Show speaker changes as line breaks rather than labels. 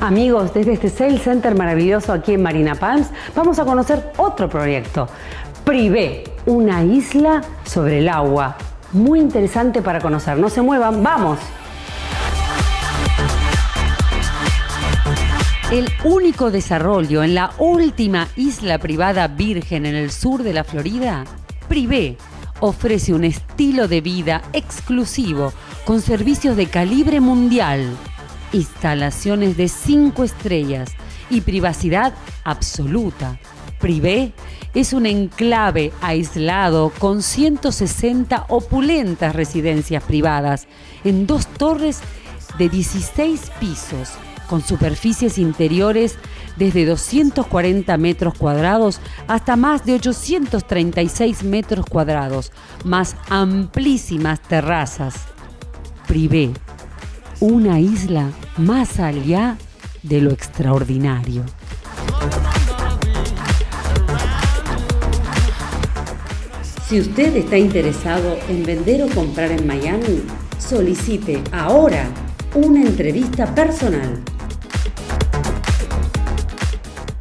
Amigos, desde este Sales Center maravilloso aquí en Marina Palms, vamos a conocer otro proyecto, Privé, una isla sobre el agua. Muy interesante para conocer. No se muevan, vamos. El único desarrollo en la última isla privada virgen en el sur de la Florida, Privé ofrece un estilo de vida exclusivo con servicios de calibre mundial, instalaciones de cinco estrellas y privacidad absoluta. Privé es un enclave aislado con 160 opulentas residencias privadas en dos torres de 16 pisos con superficies interiores desde 240 metros cuadrados hasta más de 836 metros cuadrados, más amplísimas terrazas. Privé, una isla más allá de lo extraordinario. Si usted está interesado en vender o comprar en Miami, solicite ahora una entrevista personal